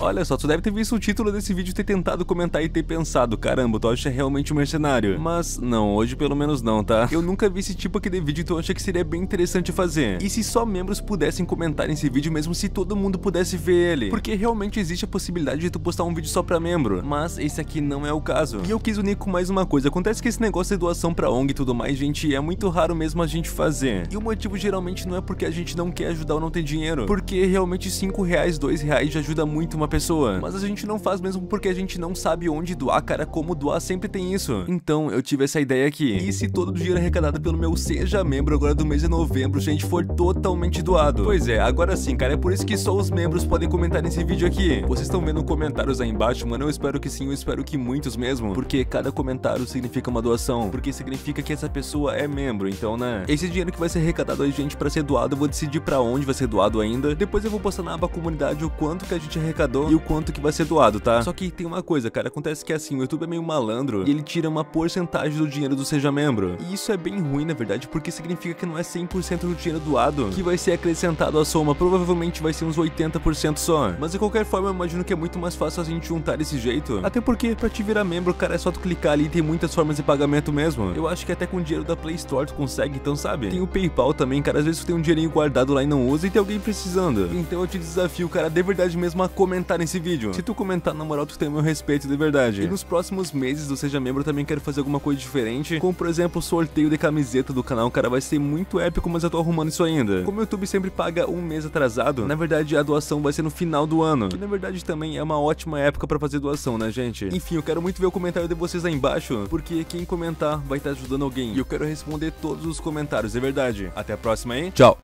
Olha só, tu deve ter visto o título desse vídeo ter tentado comentar e ter pensado, caramba, tu acha realmente um mercenário. Mas não, hoje pelo menos não, tá? Eu nunca vi esse tipo aqui de vídeo, então achei que seria bem interessante fazer. E se só membros pudessem comentar nesse vídeo, mesmo se todo mundo pudesse ver ele? Porque realmente existe a possibilidade de tu postar um vídeo só pra membro, mas esse aqui não é o caso. E eu quis unir com mais uma coisa, acontece que esse negócio de doação pra ONG e tudo mais, gente, é muito raro mesmo a gente fazer. E o motivo geralmente não é porque a gente não quer ajudar ou não tem dinheiro, porque realmente 5 reais, 2 reais já ajuda muito uma pessoa. Mas a gente não faz mesmo porque a gente não sabe onde doar, cara, como doar sempre tem isso. Então eu tive essa ideia aqui. E se todo o dinheiro arrecadado pelo meu Seja Membro agora do mês de novembro, gente, for totalmente doado? Pois é, agora sim, cara, é por isso que só os membros podem comentar nesse vídeo aqui. Vocês estão vendo comentários aí embaixo, mano? Eu espero que sim, eu espero que muitos mesmo. Porque cada comentário significa uma doação. Porque significa que essa pessoa é membro, então, né? Esse dinheiro que vai ser arrecadado aí, gente, pra ser doado, eu vou decidir pra onde vai ser doado ainda. Depois eu vou postar na aba comunidade o quanto que a gente arrecadou e o quanto que vai ser doado, tá? Só que tem uma coisa, cara, acontece que assim, o YouTube é meio malandro e ele tira uma porcentagem do dinheiro do Seja Membro. E isso é bem ruim, na verdade, porque significa que não é 100% do dinheiro doado que vai ser acrescentado à soma, provavelmente vai ser uns 80% só. Mas de qualquer forma, eu imagino que é muito mais fácil a gente juntar desse jeito. Até porque, pra te virar membro, cara, é só tu clicar ali e tem muitas formas de pagamento mesmo. Eu acho que até com dinheiro da Play Store tu consegue, então sabe? Tem o PayPal também, cara, às vezes tu tem um dinheirinho guardado lá e não usa e tem alguém precisando. Então eu te desafio, cara, de verdade mesmo a comentar nesse vídeo. Se tu comentar, na moral, tu tem o meu respeito de verdade. E nos próximos meses do Seja Membro eu também quero fazer alguma coisa diferente, como por exemplo o sorteio de camiseta do canal, cara, vai ser muito épico, mas eu tô arrumando isso ainda. Como o YouTube sempre paga um mês atrasado, na verdade a doação vai ser no final do ano, que na verdade também é uma ótima época pra fazer doação, né, gente? Enfim, eu quero muito ver o comentário de vocês aí embaixo, porque quem comentar vai estar ajudando alguém, e eu quero responder todos os comentários, é verdade. Até a próxima, hein? Tchau!